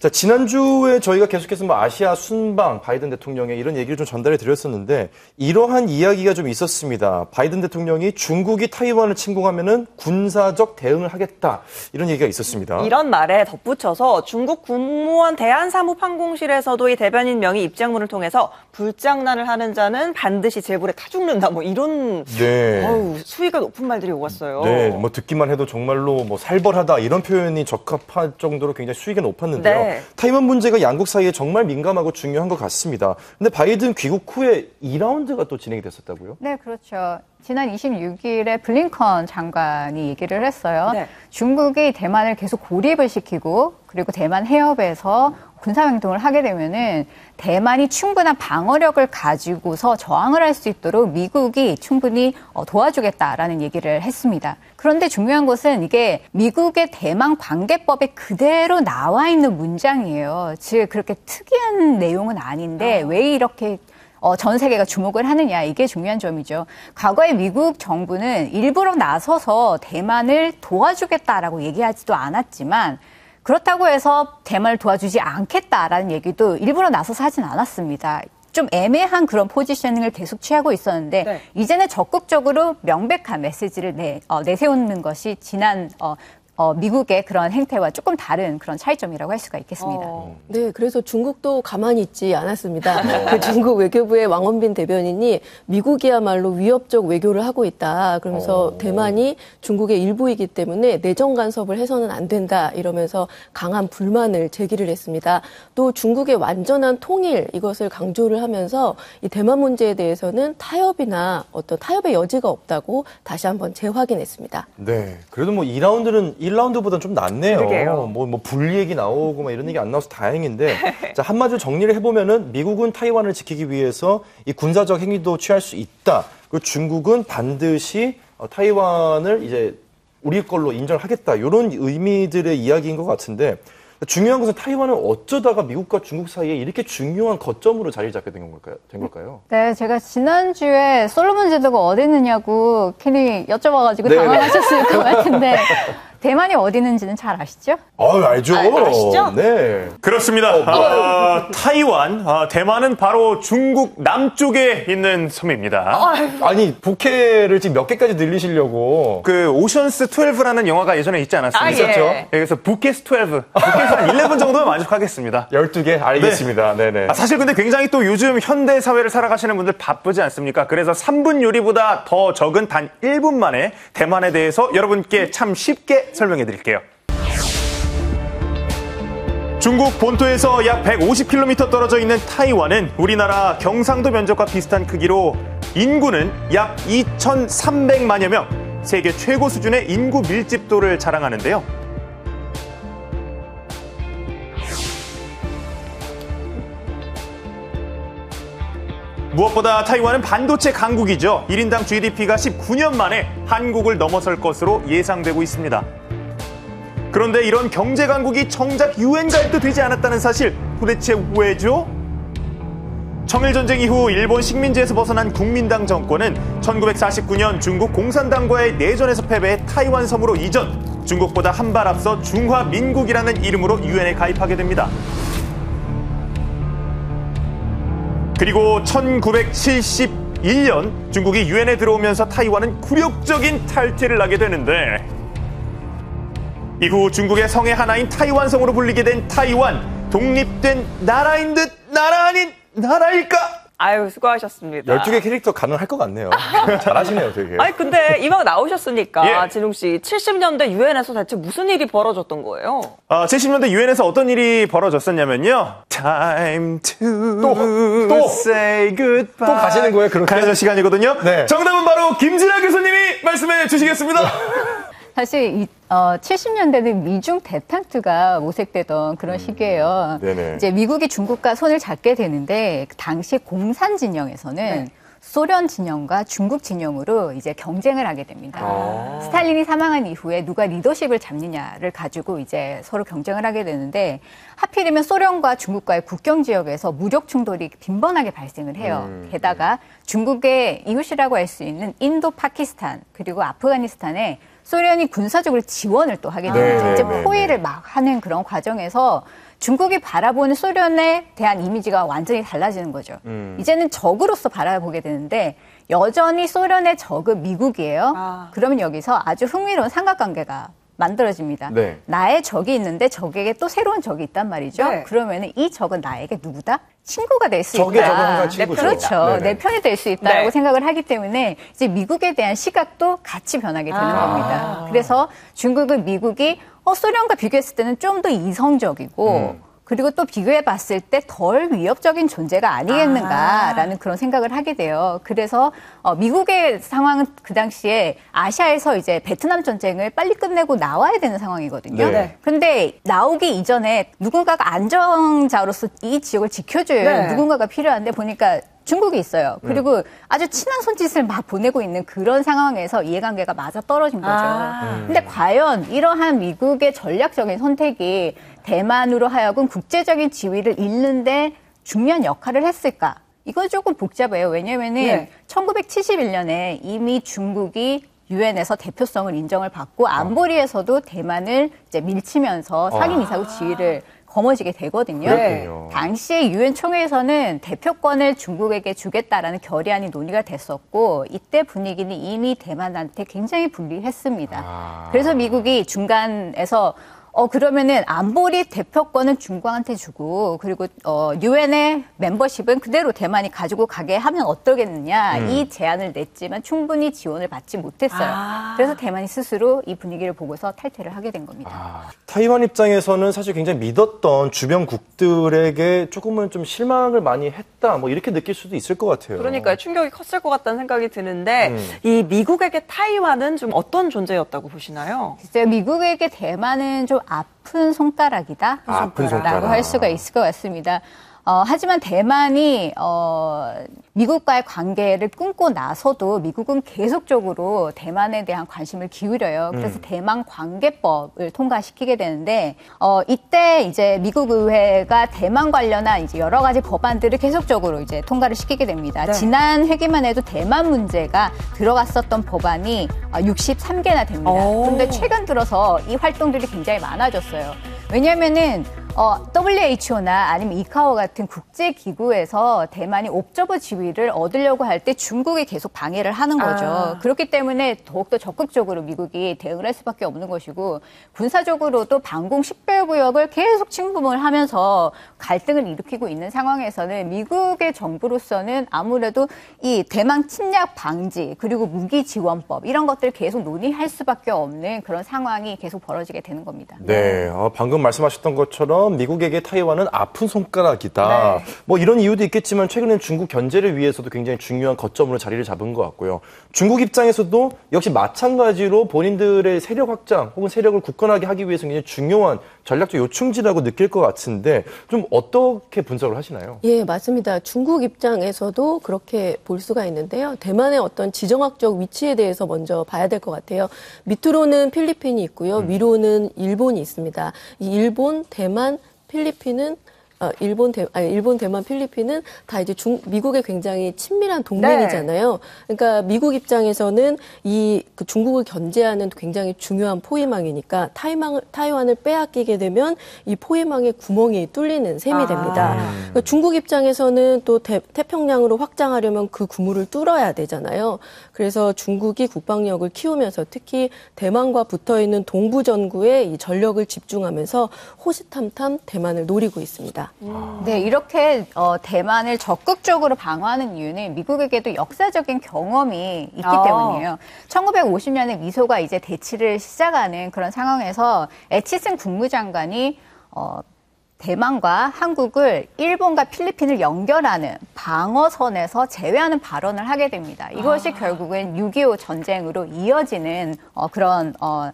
자, 지난주에 저희가 계속해서 뭐 아시아 순방 바이든 대통령의 이런 얘기를 좀 전달해 드렸었는데 이러한 이야기가 좀 있었습니다. 바이든 대통령이 중국이 타이완을 침공하면은 군사적 대응을 하겠다. 이런 얘기가 있었습니다. 이런 말에 덧붙여서 중국 국무원 대한사무판공실에서도 이 대변인 명의 입장문을 통해서 불장난을 하는 자는 반드시 제불에 타 죽는다. 뭐 이런 네. 어우, 수위가 높은 말들이 오갔어요. 네, 뭐 듣기만 해도 정말로 뭐 살벌하다 이런 표현이 적합할 정도로 굉장히 수위가 높았는데요. 네. 타이완 문제가 양국 사이에 정말 민감하고 중요한 것 같습니다. 근데 바이든 귀국 후에 2라운드가 또 진행이 됐었다고요? 네, 그렇죠. 지난 26일에 블링컨 장관이 얘기를 했어요. 네. 중국이 대만을 계속 고립을 시키고 그리고 대만 해협에서 군사행동을 하게 되면은 대만이 충분한 방어력을 가지고서 저항을 할 수 있도록 미국이 충분히 어, 도와주겠다라는 얘기를 했습니다. 그런데 중요한 것은 이게 미국의 대만 관계법에 그대로 나와 있는 문장이에요. 즉 그렇게 특이한 내용은 아닌데 왜 이렇게 어, 전 세계가 주목을 하느냐 이게 중요한 점이죠. 과거에 미국 정부는 일부러 나서서 대만을 도와주겠다라고 얘기하지도 않았지만 그렇다고 해서 대만을 도와주지 않겠다라는 얘기도 일부러 나서서 하진 않았습니다. 좀 애매한 그런 포지셔닝을 계속 취하고 있었는데 네. 이제는 적극적으로 명백한 메시지를 내, 어, 내세우는 것이 지난 어, 어, 미국의 그런 행태와 조금 다른 그런 차이점이라고 할 수가 있겠습니다. 어. 네, 그래서 중국도 가만히 있지 않았습니다. 그 중국 외교부의 왕원빈 대변인이 미국이야말로 위협적 외교를 하고 있다. 그러면서 어. 대만이 중국의 일부이기 때문에 내정 간섭을 해서는 안 된다. 이러면서 강한 불만을 제기를 했습니다. 또 중국의 완전한 통일 이것을 강조를 하면서 이 대만 문제에 대해서는 타협이나 어떤 타협의 여지가 없다고 다시 한번 재확인했습니다. 네. 그래도 뭐 2라운드는 1라운드보다는 좀 낫네요. 그러게요. 뭐, 뭐, 불 얘기 나오고 막 이런 얘기 안 나와서 다행인데. 자, 한마디로 정리를 해보면은 미국은 타이완을 지키기 위해서 이 군사적 행위도 취할 수 있다. 그리고 중국은 반드시 어, 타이완을 이제 우리 걸로 인정하겠다. 이런 의미들의 이야기인 것 같은데. 중요한 것은 타이완은 어쩌다가 미국과 중국 사이에 이렇게 중요한 거점으로 자리 잡게 된 걸까요? 된 걸까요? 네, 제가 지난주에 솔로몬 제도가 어디 있느냐고 괜히 여쭤봐가지고 네, 당황하셨을 것 같은데 대만이 어디 있는지는 잘 아시죠? 아, 알죠. 아, 아시죠? 네. 그렇습니다. 아, 타이완, 아, 대만은 바로 중국 남쪽에 있는 섬입니다. 아니, 부캐를 지금 몇 개까지 늘리시려고. 그 오션스 12라는 영화가 예전에 있지 않았습니까? 아, 예. 있었죠. 그래서 부켓 12, 부켓 한11 정도면 만족하겠습니다. 12개? 알겠습니다. 네. 네 아, 사실 근데 굉장히 또 요즘 현대 사회를 살아가시는 분들 바쁘지 않습니까? 그래서 3분 요리보다 더 적은 단 1분 만에 대만에 대해서 여러분께 참 쉽게 설명해 드릴게요. 중국 본토에서 약 150km 떨어져 있는 타이완은 우리나라 경상도 면적과 비슷한 크기로 인구는 약 2,300만여 명, 세계 최고 수준의 인구 밀집도를 자랑하는데요. 무엇보다 타이완은 반도체 강국이죠. 1인당 GDP가 19년 만에 한국을 넘어설 것으로 예상되고 있습니다. 그런데 이런 경제 강국이 정작 유엔 가입도 되지 않았다는 사실 도대체 왜죠? 청일 전쟁 이후 일본 식민지에서 벗어난 국민당 정권은 1949년 중국 공산당과의 내전에서 패배해 타이완 섬으로 이전, 중국보다 한 발 앞서 중화민국이라는 이름으로 유엔에 가입하게 됩니다. 그리고 1971년 중국이 유엔에 들어오면서 타이완은 굴욕적인 탈퇴를 하게 되는데 이후 중국의 성의 하나인 타이완성으로 불리게 된 타이완 독립된 나라인 듯 나라 아닌 나라일까? 아유, 수고하셨습니다. 12개 캐릭터 가능할 것 같네요. 잘하시네요, 되게. 아니, 근데 이ವಾಗ 나오셨으니까, 예. 진웅 씨, 70년대 유엔에서 대체 무슨 일이 벌어졌던 거예요? 아, 70년대 유엔에서 어떤 일이 벌어졌었냐면요. Time to 또, 또. say goodbye. 또 가시는 거예요, 그렇게? 가야 될 시간이거든요. 네. 정답은 바로 김진아 교수님이 말씀해 주시겠습니다. 사실 이, 어, 70년대는 미중 대탕트가 모색되던 그런 시기예요. 네네. 이제 미국이 중국과 손을 잡게 되는데 그 당시 공산 진영에서는 소련 진영과 중국 진영으로 이제 경쟁을 하게 됩니다. 아. 스탈린이 사망한 이후에 누가 리더십을 잡느냐를 가지고 이제 서로 경쟁을 하게 되는데 하필이면 소련과 중국과의 국경 지역에서 무력 충돌이 빈번하게 발생을 해요. 음. 게다가 중국의 이웃이라고 할 수 있는 인도, 파키스탄 그리고 아프가니스탄에 소련이 군사적으로 지원을 또 하게 되는 네, 이제 네, 포위를 막 하는 그런 과정에서 중국이 바라보는 소련에 대한 이미지가 완전히 달라지는 거죠. 음. 이제는 적으로서 바라보게 되는데 여전히 소련의 적은 미국이에요. 아. 그러면 여기서 아주 흥미로운 삼각관계가 만들어집니다. 네. 나의 적이 있는데 적에게 또 새로운 적이 있단 말이죠. 네. 그러면 이 적은 나에게 누구다? 친구가 될 수 있다. 친구죠. 그렇죠. 네네. 내 편이 될 수 있다고 네. 생각을 하기 때문에 이제 미국에 대한 시각도 같이 변하게 되는 아. 겁니다. 그래서 중국은 미국이 어, 소련과 비교했을 때는 좀 더 이성적이고 음. 그리고 또 비교해 봤을 때 덜 위협적인 존재가 아니겠는가라는 그런 생각을 하게 돼요. 그래서 어, 미국의 상황은 그 당시에 아시아에서 이제 베트남 전쟁을 빨리 끝내고 나와야 되는 상황이거든요. 네. 네. 근데 나오기 이전에 누군가가 안정자로서 이 지역을 지켜줘야 네. 누군가가 필요한데 보니까 중국이 있어요. 그리고 아주 친한 손짓을 막 보내고 있는 그런 상황에서 이해관계가 맞아 떨어진 거죠. 아. 근데 과연 이러한 미국의 전략적인 선택이 대만으로 하여금 국제적인 지위를 잃는데 중요한 역할을 했을까? 이건 조금 복잡해요. 왜냐면은 네. 1971년에 이미 중국이 유엔에서 대표성을 인정을 받고 안보리에서도 대만을 이제 밀치면서 상임 이사국 지위를 거머쥐게 되거든요. 그렇군요. 당시에 유엔 총회에서는 대표권을 중국에게 주겠다라는 결의안이 논의가 됐었고 이때 분위기는 이미 대만한테 굉장히 불리했습니다. 아. 그래서 미국이 중간에서 어 그러면은 안보리 대표권은 중국한테 주고 그리고 어 유엔의 멤버십은 그대로 대만이 가지고 가게 하면 어떠겠느냐 음. 이 제안을 냈지만 충분히 지원을 받지 못했어요. 아. 그래서 대만이 스스로 이 분위기를 보고서 탈퇴를 하게 된 겁니다. 아, 타이완 입장에서는 사실 굉장히 믿었던 주변국들에게 조금은 좀 실망을 많이 했다, 뭐 이렇게 느낄 수도 있을 것 같아요. 그러니까 충격이 컸을 것 같다는 생각이 드는데 음. 이 미국에게 타이완은 좀 어떤 존재였다고 보시나요? 글쎄요, 미국에게 대만은 좀 아픈 손가락이다. 아픈 라고 손가락. 할 수가 있을 것 같습니다. 어, 하지만 대만이 어, 미국과의 관계를 끊고 나서도 미국은 계속적으로 대만에 대한 관심을 기울여요. 그래서 음. 대만 관계법을 통과시키게 되는데 어, 이때 이제 미국 의회가 대만 관련한 이제 여러 가지 법안들을 계속적으로 이제 통과를 시키게 됩니다. 네. 지난 회기만 해도 대만 문제가 들어갔었던 법안이 63개나 됩니다. 오. 그런데 최근 들어서 이 활동들이 굉장히 많아졌어요. 왜냐면은 어, WHO나 아니면 이카오 같은 국제 기구에서 대만이 옵저버 지위를 얻으려고 할 때 중국이 계속 방해를 하는 거죠. 아. 그렇기 때문에 더욱더 적극적으로 미국이 대응을 할 수밖에 없는 것이고 군사적으로도 방공 식별구역을 계속 침범을 하면서 갈등을 일으키고 있는 상황에서는 미국의 정부로서는 아무래도 이 대만 침략 방지 그리고 무기 지원법 이런 것들 계속 논의할 수밖에 없는 그런 상황이 계속 벌어지게 되는 겁니다. 네, 어, 방금 말씀하셨던 것처럼 미국에게 타이완은 아픈 손가락이다. 네. 뭐 이런 이유도 있겠지만 최근엔 중국 견제를 위해서도 굉장히 중요한 거점으로 자리를 잡은 것 같고요. 중국 입장에서도 역시 마찬가지로 본인들의 세력 확장 혹은 세력을 굳건하게 하기 위해서 굉장히 중요한 전략적 요충지라고 느낄 것 같은데 좀 어떻게 분석을 하시나요? 예, 맞습니다. 중국 입장에서도 그렇게 볼 수가 있는데요. 대만의 어떤 지정학적 위치에 대해서 먼저 봐야 될 것 같아요. 밑으로는 필리핀이 있고요. 위로는 일본이 있습니다. 이 일본, 대만, 필리핀은 어, 일본, 대, 아니, 일본, 대만, 필리핀은 다 이제 중, 미국의 굉장히 친밀한 동맹이잖아요. 그러니까 미국 입장에서는 이 그 중국을 견제하는 굉장히 중요한 포위망이니까 타이망, 타이완을 빼앗기게 되면 이 포위망의 구멍이 뚫리는 셈이 아. 됩니다. 그러니까 중국 입장에서는 또 태, 태평양으로 확장하려면 그 구물을 뚫어야 되잖아요. 그래서 중국이 국방력을 키우면서 특히 대만과 붙어 있는 동부 전구에 이 전력을 집중하면서 호시탐탐 대만을 노리고 있습니다. 네, 이렇게 어, 대만을 적극적으로 방어하는 이유는 미국에게도 역사적인 경험이 있기 아. 때문이에요. 1950년에 미소가 이제 대치를 시작하는 그런 상황에서 에치슨 국무장관이 어, 대만과 한국을 일본과 필리핀을 연결하는 방어선에서 제외하는 발언을 하게 됩니다. 이것이 결국은 6.25 전쟁으로 이어지는 어, 그런 어,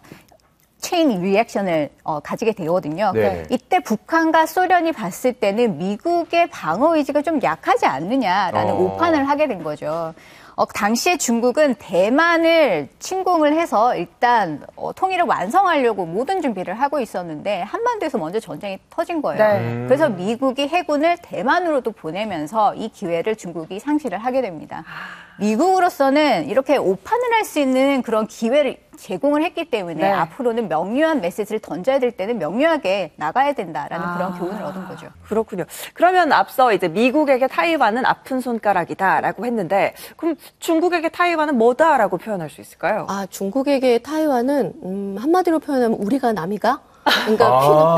chain reaction을 어, 가지게 되거든요. 네. 이때 북한과 소련이 봤을 때는 미국의 방어 의지가 좀 약하지 않느냐라는 어. 오판을 하게 된 거죠. 어, 당시에 중국은 대만을 침공을 해서 일단 어, 통일을 완성하려고 모든 준비를 하고 있었는데 한반도에서 먼저 전쟁이 터진 거예요. 네. 그래서 미국이 해군을 대만으로도 보내면서 이 기회를 중국이 상실을 하게 됩니다. 미국으로서는 이렇게 오판을 할 수 있는 그런 기회를 제공을 했기 때문에 네. 앞으로는 명료한 메시지를 던져야 될 때는 명료하게 나가야 된다라는 아. 그런 교훈을 얻은 거죠. 그렇군요. 그러면 앞서 이제 미국에게 타이완은 아픈 손가락이다라고 했는데 그럼 중국에게 타이완은 뭐다라고 표현할 수 있을까요? 아, 중국에게 타이완은 음, 한마디로 표현하면 우리가 남이가? 그러니까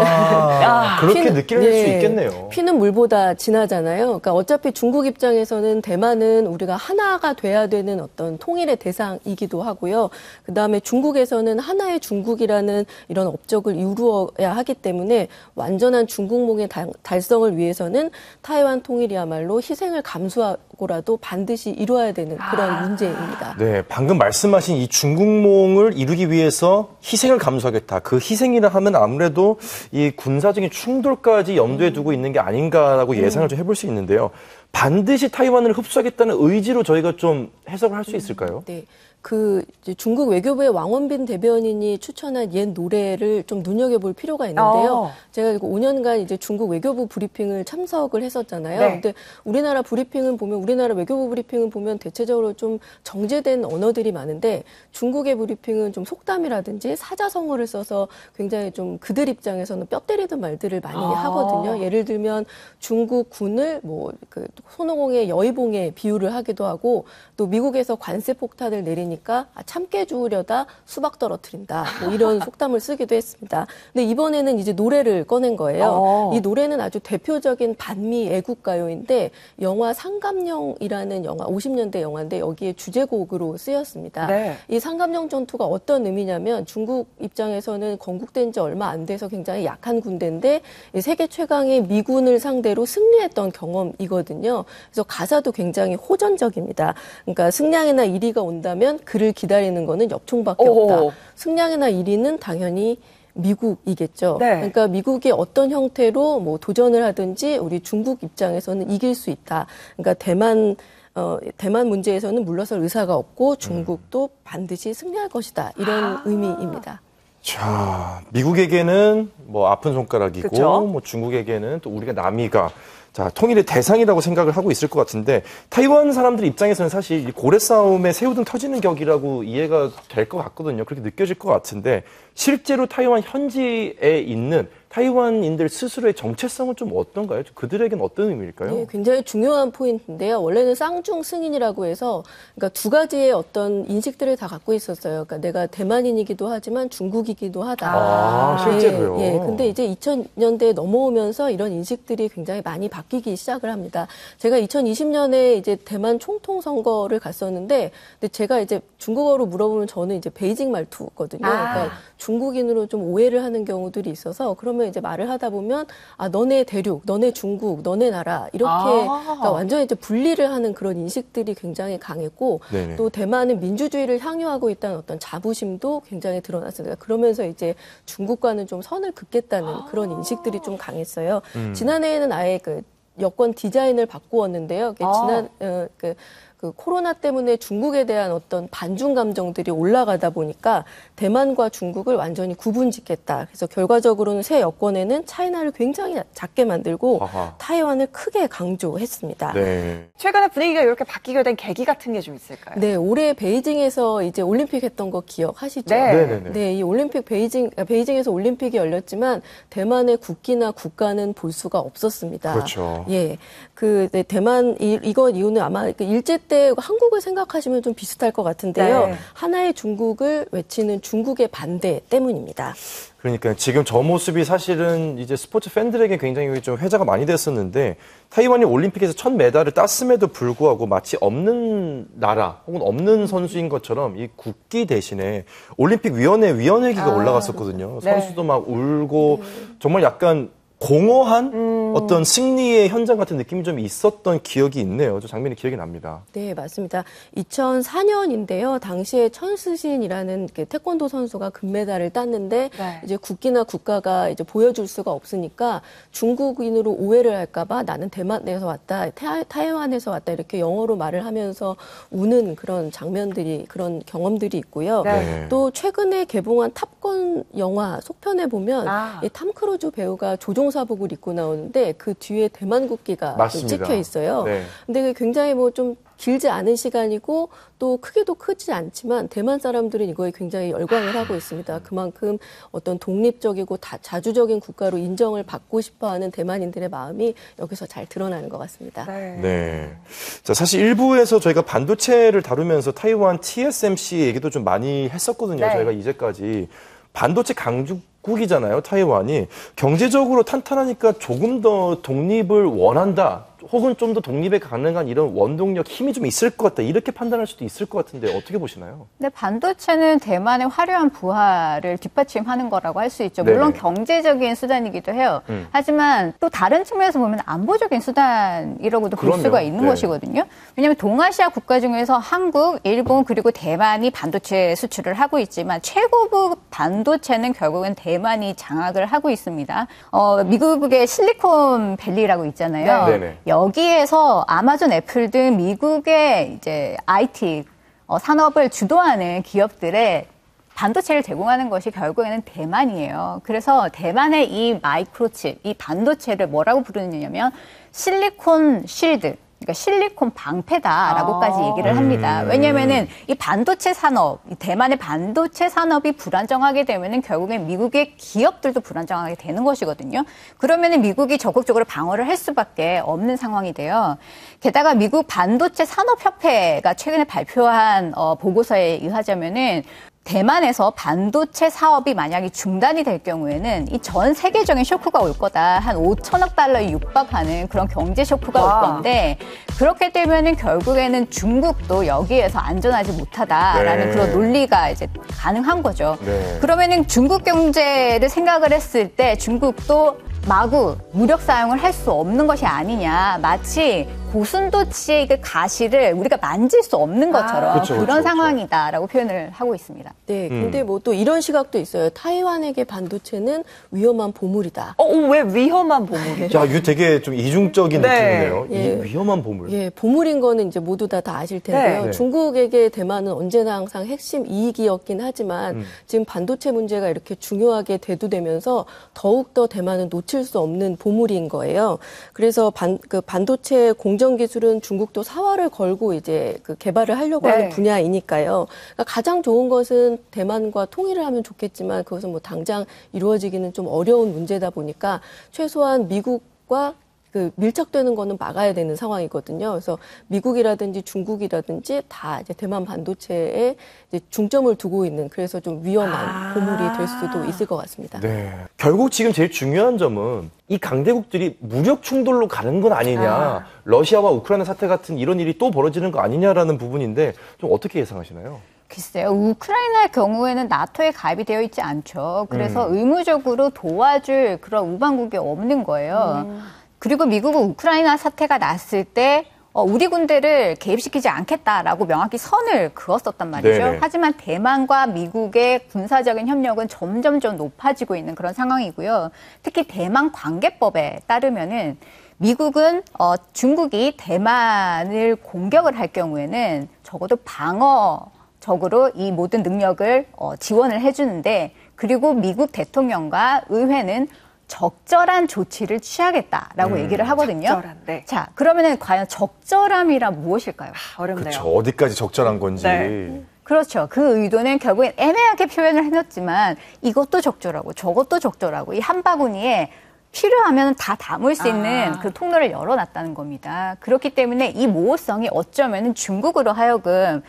아, 그렇게 피는- 느낄 수 예, 있겠네요. 피는 물보다 진하잖아요. 그러니까 어차피 중국 입장에서는 대만은 우리가 하나가 돼야 되는 어떤 통일의 대상이기도 하고요. 그 다음에 중국에서는 하나의 중국이라는 이런 업적을 이루어야 하기 때문에 완전한 중국몽의 달- 달성을 위해서는 타이완 통일이야말로 희생을 감수하 고라도 반드시 이루어야 되는 그런 문제입니다. 네, 방금 말씀하신 이 중국몽을 이루기 위해서 희생을 감수하겠다. 그 희생이라 하면 아무래도 이 군사적인 충돌까지 염두에 두고 있는 게 아닌가라고 예상을 좀 해볼 수 있는데요. 반드시 타이완을 흡수하겠다는 의지로 저희가 좀 해석을 할 수 있을까요? 네. 그 중국 외교부의 왕원빈 대변인이 추천한 옛 노래를 좀 눈여겨볼 필요가 있는데요. 어. 제가 이거 5년간 이제 중국 외교부 브리핑을 참석을 했었잖아요. 네. 근데 우리나라 브리핑은 보면 우리나라 외교부 브리핑은 보면 대체적으로 좀 정제된 언어들이 많은데 중국의 브리핑은 좀 속담이라든지 사자성어를 써서 굉장히 좀 그들 입장에서는 뼈 때리는 말들을 많이 아. 하거든요. 예를 들면 중국 군을 뭐 그 손오공의 여의봉에 비유를 하기도 하고 또 미국에서 관세 폭탄을 내 리니까 아, 참깨 주우려다 수박 떨어뜨린다 뭐 이런 속담을 쓰기도 했습니다. 근데 이번에는 이제 노래를 꺼낸 거예요. 어. 이 노래는 아주 대표적인 반미 애국가요인데 영화 상감령이라는 영화 50년대 영화인데 여기에 주제곡으로 쓰였습니다. 네. 이 상감령 전투가 어떤 의미냐면 중국 입장에서는 건국된 지 얼마 안 돼서 굉장히 약한 군대인데 이 세계 최강의 미군을 상대로 승리했던 경험이거든요. 그래서 가사도 굉장히 호전적입니다. 그러니까 승량이나 이리가 온다면 그를 기다리는 거는 역총밖에 오. 없다. 승량이나 이리는 당연히 미국이겠죠. 네. 그러니까 미국이 어떤 형태로 뭐 도전을 하든지 우리 중국 입장에서는 이길 수 있다. 그러니까 대만 어, 대만 문제에서는 물러설 의사가 없고 중국도 반드시 승리할 것이다. 이런 아. 의미입니다. 자, 미국에게는 뭐 아픈 손가락이고, 그쵸? 뭐 중국에게는 또 우리가 남이가 자, 통일의 대상이라고 생각을 하고 있을 것 같은데, 타이완 사람들 입장에서는 사실 이 고래 싸움에 새우등 터지는 격이라고 이해가 될 것 같거든요. 그렇게 느껴질 것 같은데, 실제로 타이완 현지에 있는 타이완인들 스스로의 정체성은 좀 어떤가요? 그들에게는 어떤 의미일까요? 예, 굉장히 중요한 포인트인데요. 원래는 쌍중 승인이라고 해서 그러니까 두 가지의 어떤 인식들을 다 갖고 있었어요. 그러니까 내가 대만인이기도 하지만 중국이기도 하다. 아, 실제로요? 예, 예. 근데 이제 2000년대에 넘어오면서 이런 인식들이 굉장히 많이 바뀌기 시작을 합니다. 제가 2020년에 이제 대만 총통 선거를 갔었는데, 근데 제가 이제 중국어로 물어보면 저는 이제 베이징 말투거든요. 아. 그러니까 중국인으로 좀 오해를 하는 경우들이 있어서 그러면 이제 말을 하다 보면 아 너네 대륙, 너네 중국, 너네 나라 이렇게 아. 그러니까 완전히 이제 분리를 하는 그런 인식들이 굉장히 강했고 네네. 또 대만은 민주주의를 향유하고 있다는 어떤 자부심도 굉장히 드러났습니다. 그러면서 이제 중국과는 좀 선을 긋겠다는 그런 인식들이 좀 강했어요. 지난해에는 아예 그 여권 디자인을 바꾸었는데요. 아. 지난 어, 그, 그 코로나 때문에 중국에 대한 어떤 반중 감정들이 올라가다 보니까 대만과 중국을 완전히 구분짓겠다. 그래서 결과적으로는 새 여권에는 차이나를 굉장히 작게 만들고 아하. 타이완을 크게 강조했습니다. 네. 최근에 분위기가 이렇게 바뀌게 된 계기 같은 게 좀 있을까요? 네, 올해 베이징에서 이제 올림픽 했던 거 기억하시죠? 네. 네네네. 네, 이 올림픽 베이징 아, 베이징에서 올림픽이 열렸지만 대만의 국기나 국가는 볼 수가 없었습니다. 그렇죠. 예, 그 네, 대만 이, 이거 이유는 아마 그 일제 때 한국을 생각하시면 좀 비슷할 것 같은데요. 네. 하나의 중국을 외치는 중국의 반대 때문입니다. 그러니까 지금 저 모습이 사실은 이제 스포츠 팬들에게 굉장히 좀 회자가 많이 됐었는데 타이완이 올림픽에서 첫 메달을 땄음에도 불구하고 마치 없는 나라 혹은 없는 선수인 것처럼 이 국기 대신에 올림픽 위원회 위원회기가 아, 올라갔었거든요. 네. 선수도 막 울고 정말 약간 공허한 음. 어떤 승리의 현장 같은 느낌이 좀 있었던 기억이 있네요. 저 장면이 기억이 납니다. 네, 맞습니다. 2004년인데요. 당시에 천스신이라는 그 태권도 선수가 금메달을 땄는데 네. 이제 국기나 국가가 이제 보여줄 수가 없으니까 중국인으로 오해를 할까봐 나는 대만에서 왔다, 타- 타이완에서 왔다 이렇게 영어로 말을 하면서 우는 그런 장면들이 그런 경험들이 있고요. 네. 또 최근에 개봉한 탑건 영화 속편에 보면 아. 이 톰 크루즈 배우가 조종 군용사복을 입고 나오는데 그 뒤에 대만 국기가. 찍혀 있어요. 네. 근데 그게 굉장히 뭐 좀 길지 않은 시간이고 또 크기도 크지 않지만 대만 사람들은 이거에 굉장히 열광을 하고 있습니다. 그만큼 어떤 독립적이고 다, 자주적인 국가로 인정을 받고 싶어하는 대만인들의 마음이 여기서 잘 드러나는 것 같습니다. 네. 자, 사실 일부에서 저희가 반도체를 다루면서 타이완 TSMC 얘기도 좀 많이 했었거든요. 네. 저희가 이제까지. 반도체 강국이잖아요, 타이완이. 경제적으로 탄탄하니까 조금 더 독립을 원한다. 혹은 좀 더 독립에 가능한 이런 원동력, 힘이 좀 있을 것 같다. 이렇게 판단할 수도 있을 것 같은데 어떻게 보시나요? 근데 반도체는 대만의 화려한 부활을 뒷받침하는 거라고 할 수 있죠. 네네. 물론 경제적인 수단이기도 해요. 음. 하지만 또 다른 측면에서 보면 안보적인 수단이라고도 볼 그럼요. 수가 있는 네. 것이거든요. 왜냐하면 동아시아 국가 중에서 한국, 일본 그리고 대만이 반도체 수출을 하고 있지만 최고급 반도체는 결국은 대만이 장악을 하고 있습니다. 어, 미국의 실리콘 밸리라고 있잖아요. 네. 네네. 여기에서 아마존, 애플 등 미국의 이제 IT 어, 산업을 주도하는 기업들의 반도체를 제공하는 것이 결국에는 대만이에요. 그래서 대만의 이 마이크로칩, 이 반도체를 뭐라고 부르느냐면 실리콘 실드. 그러니까 실리콘 방패다라고까지 아. 얘기를 합니다. 왜냐면은 이 반도체 산업, 이 대만의 반도체 산업이 불안정하게 되면은 결국엔 미국의 기업들도 불안정하게 되는 것이거든요. 그러면은 미국이 적극적으로 방어를 할 수밖에 없는 상황이 돼요. 게다가 미국 반도체 산업협회가 최근에 발표한 어, 보고서에 의하자면은 대만에서 반도체 사업이 만약에 중단이 될 경우에는 이 전 세계적인 쇼크가 올 거다. 한 5천억 달러에 육박하는 그런 경제 쇼크가 와. 올 건데 그렇게 되면은 결국에는 중국도 여기에서 안전하지 못하다라는 네. 그런 논리가 이제 가능한 거죠. 네. 그러면은 중국 경제를 생각을 했을 때 중국도 마구 무력 사용을 할 수 없는 것이 아니냐. 마치 고순도치의 그 가시를 우리가 만질 수 없는 것처럼 그쵸, 그런 그쵸, 그쵸. 상황이다라고 표현을 하고 있습니다. 네, 음. 근데 뭐 또 이런 시각도 있어요. 타이완에게 반도체는 위험한 보물이다. 어, 어, 왜 위험한 보물이죠? 야, 이거 되게 좀 이중적인 네. 느낌이네요. 이 예. 위험한 보물. 예, 보물인 거는 이제 모두 다, 다 아실 텐데요. 네. 네. 중국에게 대만은 언제나 항상 핵심 이익이었긴 하지만 음. 지금 반도체 문제가 이렇게 중요하게 대두되면서 더욱더 대만은 놓칠 수 없는 보물인 거예요. 그래서 반, 그 반도체 공정 기술은 중국도 사활을 걸고 이제 그 개발을 하려고 네. 하는 분야이니까요. 그러니까 가장 좋은 것은 대만과 통일을 하면 좋겠지만 그것은 뭐 당장 이루어지기는 좀 어려운 문제다 보니까 최소한 미국 과 그 밀착되는 거는 막아야 되는 상황이거든요. 그래서 미국이라든지 중국이라든지 다 이제 대만 반도체에 이제 중점을 두고 있는 그래서 좀 위험한 아. 보물이 될 수도 있을 것 같습니다. 네. 결국 지금 제일 중요한 점은 이 강대국들이 무력 충돌로 가는 건 아니냐. 아. 러시아와 우크라이나 사태 같은 이런 일이 또 벌어지는 거 아니냐라는 부분인데 좀 어떻게 예상하시나요? 글쎄요, 우크라이나의 경우에는 나토에 가입이 되어 있지 않죠. 그래서 음. 의무적으로 도와줄 그런 우방국이 없는 거예요. 그리고 미국은 우크라이나 사태가 났을 때 어, 우리 군대를 개입시키지 않겠다라고 명확히 선을 그었었단 말이죠. 네네. 하지만 대만과 미국의 군사적인 협력은 점점 좀 높아지고 있는 그런 상황이고요. 특히 대만 관계법에 따르면은 미국은 어, 중국이 대만을 공격을 할 경우에는 적어도 방어적으로 이 모든 능력을 어, 지원을 해주는데 그리고 미국 대통령과 의회는 적절한 조치를 취하겠다라고 음, 얘기를 하거든요. 적절한, 네. 자, 그러면은 과연 적절함이라 무엇일까요? 어렵네요. 그렇죠. 어디까지 적절한 건지. 네. 그렇죠. 그 의도는 결국엔 애매하게 표현을 해놨지만 이것도 적절하고 저것도 적절하고 이 한 바구니에 필요하면 다 담을 수 있는 아. 그 통로를 열어놨다는 겁니다. 그렇기 때문에 이 모호성이 어쩌면 중국으로 하여금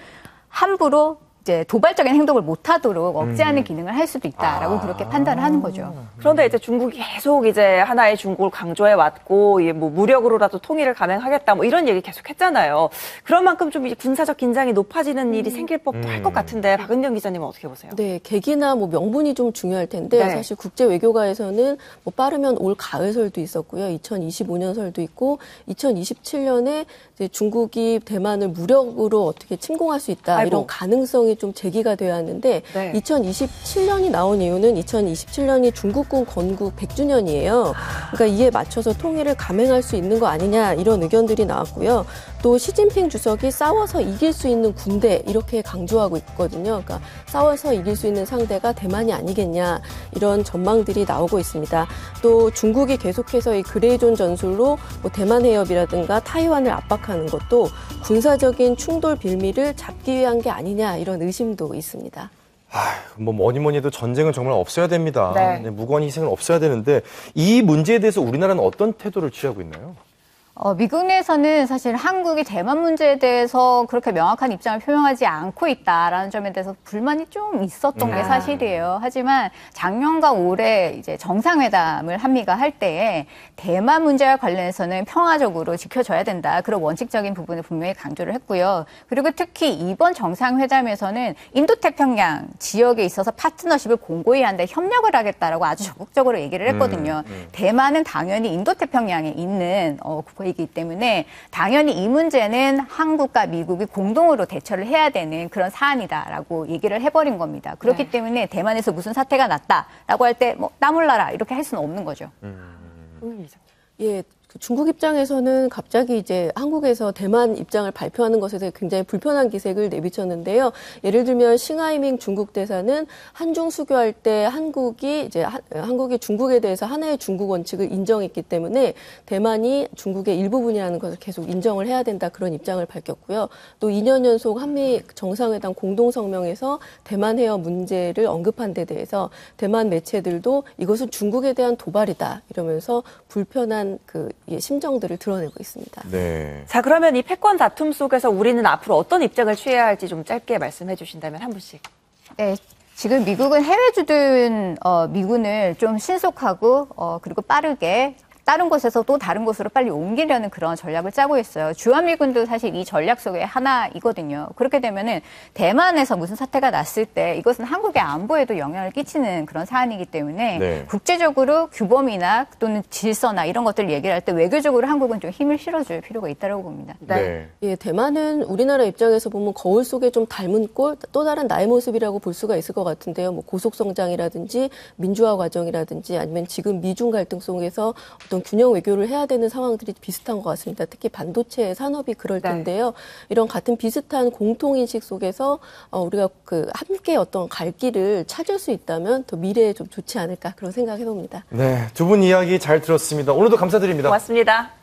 함부로 이제 도발적인 행동을 못하도록 억제하는 기능을 할 수도 있다라고 아. 그렇게 판단을 하는 거죠. 그런데 이제 중국이 계속 이제 하나의 중국을 강조해 왔고, 이뭐 무력으로라도 통일을 감행하겠다, 뭐 이런 얘기 계속 했잖아요. 그런 만큼 좀 이제 군사적 긴장이 높아지는 일이 생길 법도 할 것 같은데, 박은경 기자님은 어떻게 보세요? 네, 계기나 뭐 명분이 좀 중요할 텐데 네. 사실 국제 외교가에서는 뭐 빠르면 올 가을설도 있었고요. 2025년설도 있고 2027년에 이제 중국이 대만을 무력으로 어떻게 침공할 수 있다 아이고. 이런 가능성이 좀 제기가 되어 왔는데 네. 2027년이 나온 이유는 2027년이 중국군 건국 100주년이에요. 그러니까 이에 맞춰서 통일을 감행할 수 있는 거 아니냐 이런 의견들이 나왔고요. 또 시진핑 주석이 싸워서 이길 수 있는 군대 이렇게 강조하고 있거든요. 그러니까 싸워서 이길 수 있는 상대가 대만이 아니겠냐 이런 전망들이 나오고 있습니다. 또 중국이 계속해서 이 gray zone 전술로 뭐 대만 해협이라든가 타이완을 압박하는 것도 군사적인 충돌 빌미를 잡기 위한 게 아니냐 이런 의심도 있습니다. 아, 뭐 뭐니 뭐니 해도 전쟁은 정말 없어야 됩니다. 네. 네, 무고한 희생은 없어야 되는데 이 문제에 대해서 우리나라는 어떤 태도를 취하고 있나요? 어, 미국 내에서는 사실 한국이 대만 문제에 대해서 그렇게 명확한 입장을 표명하지 않고 있다라는 점에 대해서 불만이 좀 있었던 게 음. 사실이에요. 하지만 작년과 올해 이제 정상회담을 한미가 할 때에 대만 문제와 관련해서는 평화적으로 지켜져야 된다. 그런 원칙적인 부분을 분명히 강조를 했고요. 그리고 특히 이번 정상회담에서는 인도태평양 지역에 있어서 파트너십을 공고히 한데 협력을 하겠다라고 아주 적극적으로 얘기를 했거든요. 대만은 당연히 인도태평양에 있는 어, 국가이기 때문에 당연히 이 문제는 한국과 미국이 공동으로 대처를 해야 되는 그런 사안이다라고 얘기를 해버린 겁니다. 그렇기 네. 때문에 대만에서 무슨 사태가 났다라고 할 때 뭐 따몰라라 이렇게 할 수는 없는 거죠. 예, 그 중국 입장에서는 갑자기 이제 한국에서 대만 입장을 발표하는 것에 대해 굉장히 불편한 기색을 내비쳤는데요. 예를 들면 싱하이밍 중국 대사는 한중 수교할 때 한국이 이제 한, 한국이 중국에 대해서 하나의 중국 원칙을 인정했기 때문에 대만이 중국의 일부분이라는 것을 계속 인정을 해야 된다 그런 입장을 밝혔고요. 또 2년 연속 한미 정상회담 공동 성명에서 대만 해협 문제를 언급한 데 대해서 대만 매체들도 이것은 중국에 대한 도발이다 이러면서 불편한 그 예, 심정들을 드러내고 있습니다. 네. 자, 그러면 이 패권 다툼 속에서 우리는 앞으로 어떤 입장을 취해야 할지 좀 짧게 말씀해 주신다면 한 분씩. 네. 지금 미국은 해외 주둔 어, 미군을 좀 신속하고 어, 그리고 빠르게 다른 곳에서 또 다른 곳으로 빨리 옮기려는 그런 전략을 짜고 있어요. 주한미군도 사실 이 전략 속의 하나이거든요. 그렇게 되면은 대만에서 무슨 사태가 났을 때 이것은 한국의 안보에도 영향을 끼치는 그런 사안이기 때문에 네. 국제적으로 규범이나 또는 질서나 이런 것들 을 얘기를 할 때 외교적으로 한국은 좀 힘을 실어줄 필요가 있다고 봅니다. 네. 예, 대만은 우리나라 입장에서 보면 거울 속에 좀 닮은 꼴, 또 다른 나의 모습이라고 볼 수가 있을 것 같은데요. 뭐 고속 성장이라든지 민주화 과정이라든지 아니면 지금 미중 갈등 속에서 어떤 균형 외교를 해야 되는 상황들이 비슷한 것 같습니다. 특히 반도체 산업이 그럴 네. 텐데요. 이런 같은 비슷한 공통 인식 속에서 어, 우리가 그 함께 어떤 갈 길을 찾을 수 있다면 더 미래에 좀 좋지 않을까 그런 생각해 봅니다. 네. 두 분 이야기 잘 들었습니다. 오늘도 감사드립니다. 고맙습니다.